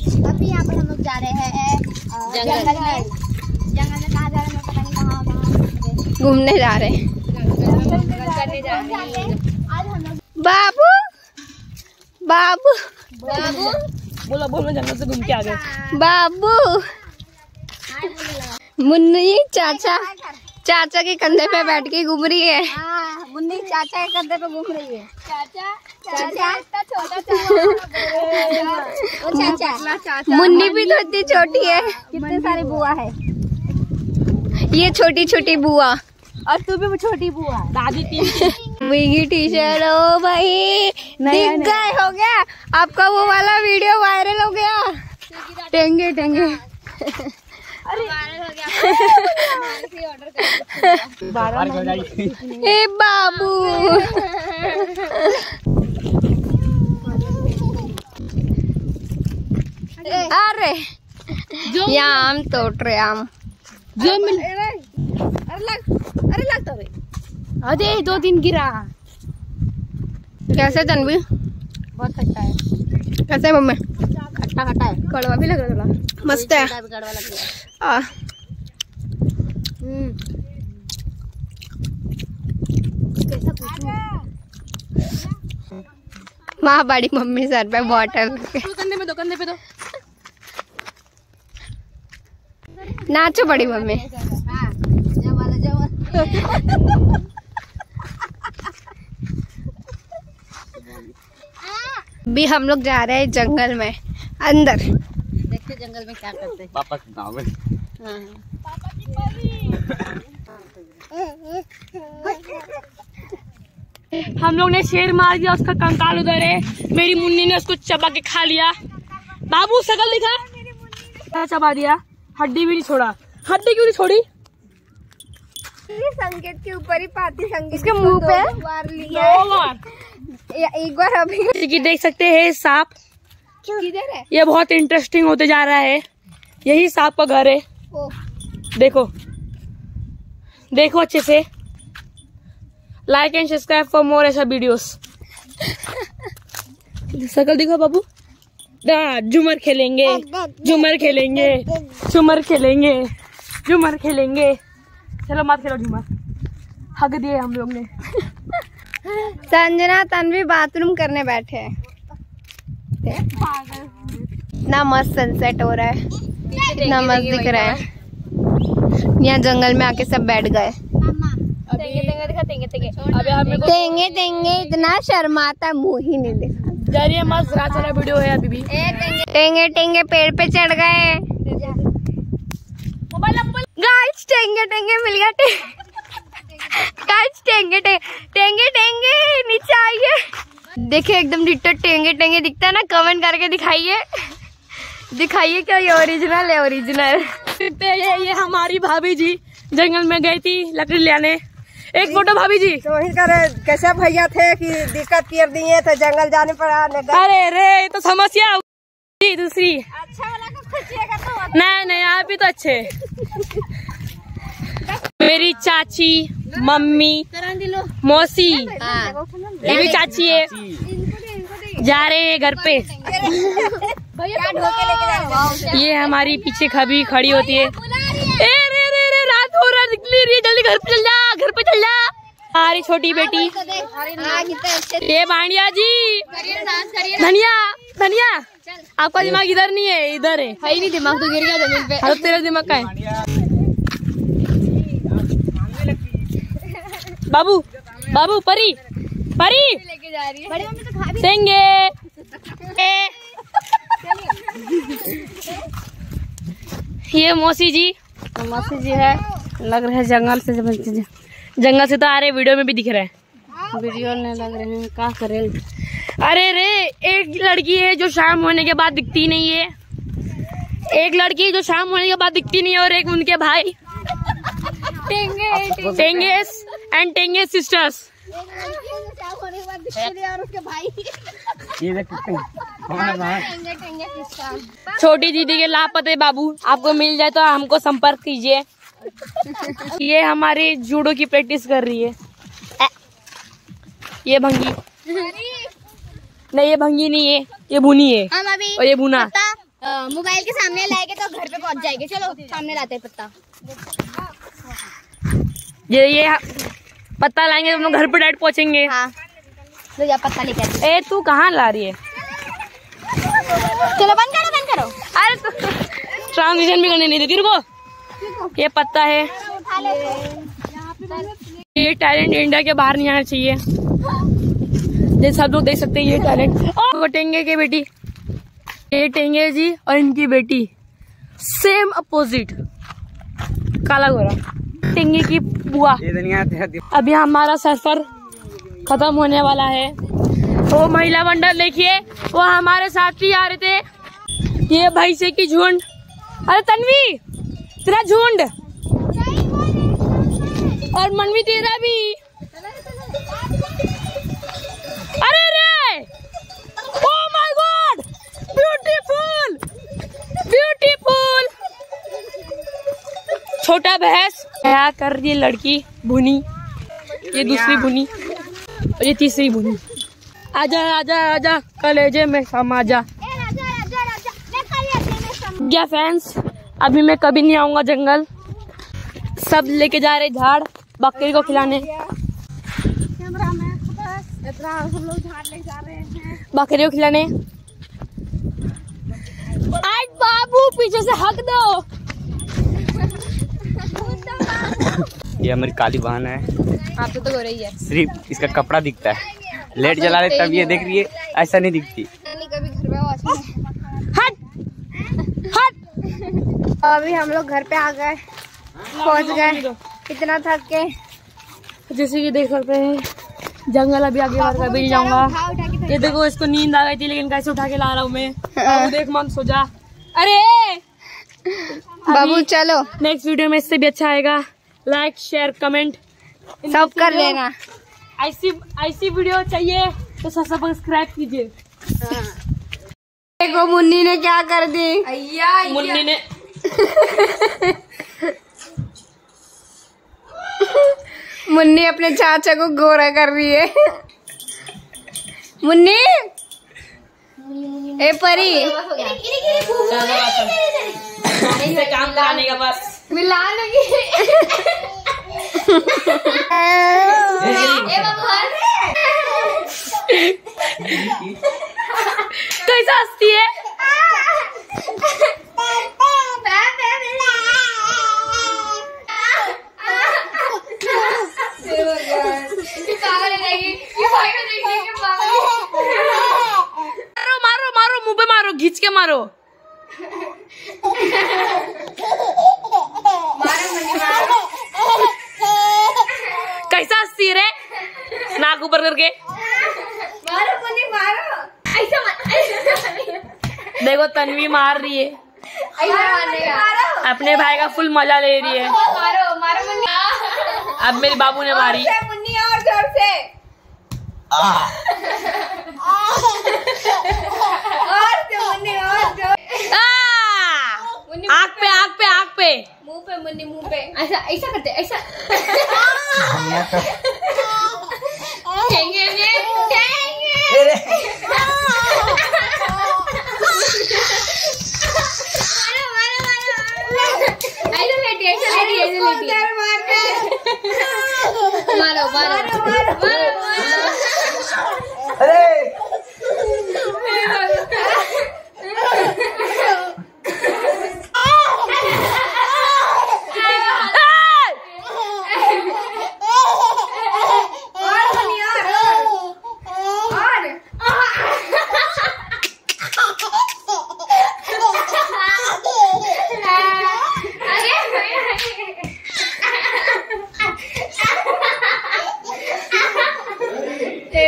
अभी यहाँ पर हम लोग जा रहे हैं जंगल। जंगल में। जंगल में कहाँ जा रहे हैं पता नहीं कहाँ कहाँ घूमने जा रहे हैं करने जा रहे हैं। आज हम लोग बाबू बाबू। बाबू? बोलो बोलो जंगल से घूम के आ गए बाबू। मुन्नी चाचा। चाचा के कंधे पे बैठ के घूम रही है। हाँ मुन्नी चाचा के कंधे पे घूम रही है। चाचा चाचा इतना छोटा चाचा चाचा मुन्नी भी तो इतनी छोटी है। कितने सारी बुआ है? ये छोटी छोटी बुआ। और तू भी छोटी बुआ दादी तीन बिगी टी शर्ट ओ भाई। नहीं, दिख गए हो गया। आपका वो वाला वीडियो वायरल हो गया। टेंगे टेंगे। ए बाबू। अरे। यहाँ आम तोड़ रहे आम। जो मिल अरे लग अरे लग तो अरे दो दिन गिरा। कैसे तनवी? बहुत खट्टा है। कैसे मम्मी? खट्टा खट्टा है। कड़वा भी लग रहा थोड़ा। मस्त है। गड़वा लग रहा है। आ, माँ बड़ी मम्मी सर पे बॉटल पे पे दो। नाचो बड़ी मम्मी। हाँ जवाला जवाला भी हम लोग जा रहे हैं जंगल में। अंदर। देखते जंगल में क्या करते हैं। पापा के गाँव में। हम लोग ने शेर मार दिया उसका कंकाल उधर है। मेरी मुन्नी ने उसको चबा के खा लिया। बाबू शकल दिखा। क्या चबा दिया? हड्डी भी नहीं छोड़ा। हड्डी क्यों नहीं छोड़ी? संकेत के ऊपर ही पाती संकेत इसके मुँह पे? बार दो बार। एक बार अभी। देख सकते हैं सांप। किधर है? ये बहुत इंटरेस्टिंग होते जा रहा है। यही सांप का घर है। देखो। देखो अच्छे से। Like and subscribe for more ऐसा वीडियोस शकल दिखो बाबू। झूमर खेलेंगे। झूमर खेलेंगे। झूमर खेलेंगे। झूमर खेलेंगे। चलो मत खेलो झूमर। हक दिए हम लोग ने। संजना तन्वी बाथरूम करने बैठे हैं। ना मस्त सनसेट हो रहा है। कितना मस्त दिख रहा है। यहाँ जंगल में आके सब बैठ गए। देंगे देंगे इतना शर्माता है, मुँह ही नहीं दिखा मस्त वीडियो है अभी भी। टेंगे टेंगे पेड़ पे चढ़ गए। गाइस टेंगे टेंगे मिल गया गाइस टेंगे टेंगे टेंगे टेंगे नीचे आइए। देखिए एकदम डिट्टो टेंगे टेंगे दिखता है ना? कमेंट करके दिखाइए। दिखाइए क्या ये ओरिजिनल है ओरिजिनल ये ये हमारी भाभी जी जंगल में गई थी लकड़ी लेने। एक फ़ोटो भाभी जी। तो वही करे कैसे भैया थे कि दिक्कत कर दिए थे जंगल जाने पर आने अरे रे तो समस्या जी दूसरी। अच्छा वाला तो। नहीं नहीं आप भी तो अच्छे। मेरी चाची मम्मी मौसी ये भी चाची है। जा रहे हैं घर पे। ये हमारी पीछे खबी खड़ी होती है। ए रे रे रे रात हो रहा निकली रही जल्दी घर पे चल जा घर पे चल जा। हमारी छोटी बेटी। ये भांडिया जी। धनिया धनिया आपका दिमाग इधर नहीं है इधर है। नहीं दिमाग तो गिर गया ज़मीन पे। तेरा दिमाग का है? बाबू बाबू परी परी। लेके जा रही है बड़ी मम्मी तो खा भी सेंगे। ये मौसी जी। तो मौसी जी है लग रहा है जंगल से जंगल से तो आ रहे वीडियो में भी दिख रहे हैं। वीडियो में लग रहे हैं क्या करें? अरे रे एक लड़की है जो शाम होने के बाद दिखती नहीं है। एक लड़की जो शाम होने के बाद दिखती नहीं है और एक उनके भाई। टेंगे टेंगेस एंड सिस्टर्स? टेंगे सिस्टम छोटी दीदी के लापते बाबू। आपको मिल जाए तो हमको संपर्क कीजिए। ये हमारी जूडो की प्रैक्टिस कर रही है। ये भंगी। नहीं ये भंगी नहीं है ये भुनी है। हम अभी और ये भुना। मोबाइल के सामने लाएँगे तो घर पे पहुँच जाएँगे। चलो सामने लाते हैं पत्ता। ये ये पत्ता लाएँगे हम लोग घर पे डायरेक्ट पहुँचेंगे। हाँ। तो पत्ता लेके ए तू कहाँ ला रही है? चलो बंद करो बंद करो। अरे तू ट्रांजिशन भी करने नहीं देती रुको। ये पत्ता है। ये टैलेंट इंडिया के बाहर नहीं आना चाहिए। जैसे सब लोग देख सकते हैं ये टैलेंट। वो टेंगे के बेटी। ये टेंगे जी और इनकी बेटी। Same opposite. काला गोरा। टेंगे की बुआ। अभी हमारा सफ़र खत्म होने वाला है। वो महिला मंडल देखिए वो हमारे साथ ही आ रहे थे। ये भैंसे की झुंड। अरे तन्वी तेरा झुंड। और मनवी तेरा भी। अरे रे! Oh my God beautiful beautiful छोटा भैंस। क्या कर रही है लड़की भुनी ये दूसरी भुनी और ये तीसरी भुनी। आजा आजा आजा कलेजे में समा जा। क्या फैंस अभी मैं कभी नहीं आऊँगा जंगल। सब लेके जा रहे झाड़ बकरी को खिलाने। बकरी को खिलाने। आज बाबू पीछे से हक दो। ये हमारी काली बहन है। आप तो हो रही है। सिर्फ़ इसका कपड़ा दिखता है। लेट जला रहे तब ये देख रही है ऐसा नहीं दिखती। कभी घर पे वॉच हट! हट! अभी हम लोग घर पे आ गए। पहुँच गए। इतना थक के। जैसे कि देख सकते हैं जंगल अभी आगे बढ़ कभी नहीं जाऊँगा। ये देखो इसको नींद आ गई थी लेकिन कैसे उठा के ला रहा हूँ मैं? देख मन सो जा। अरे! बाबू चलो। नेक्स्ट वीडियो में इससे भी अच्छा आएगा। लाइक शेयर कमेंट सब कर लेना ऐसी ऐसी वीडियो चाहिए तो सब्सक्राइब कीजिए देखो मुन्नी ने क्या कर दी? मुन्नी ने मुन्नी अपने चाचा को गोरा कर रही है। मुन्नी? ए परी। इसे काम कराने का बस। मिला लगी कैसा हंसती है? मारो मारो मारो मुँह पे मारो खींच के मारो कैसा हंसती रे नाक ऊपर करके। मारो मुझे मारो। ऐसा मत देखो तन्वी मार रही है। अपने भाई का फुल मज़ा ले रही है। मारो, मारो अब मेरे बाबू ने मारी। मुन्नी और ज़ोर से। और से मुन्नी और ज़ोर आ! आँख पे आँख पे आँख पे। मुँह पे मुन्नी मुँह पे। ऐसा ऐसा करते ऐसा। it.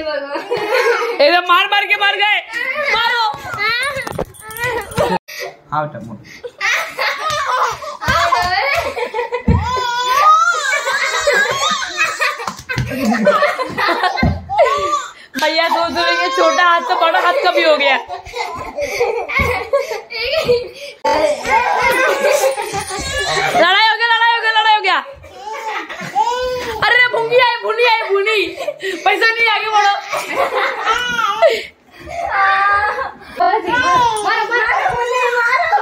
एकदम मार मार के मार गए। मारो। हाँ बेटा मोड़। भैया दो दो के छोटा हाथ तो बड़ा हाथ का भी हो गया लड़ाई हो गया लड़ाई हो गया लड़ाई हो गया अरे भूँगी आई भूनी आई भूनी पैसा नहीं आगे बढ़ो मारो मारो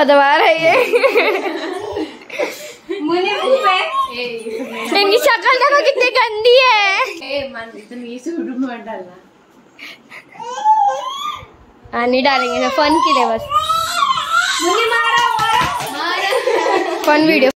पदवार है ये। इनकी शक्ल देखो कितनी गंदी है। हाँ नहीं डालेंगे फन के लिए बस। Fun video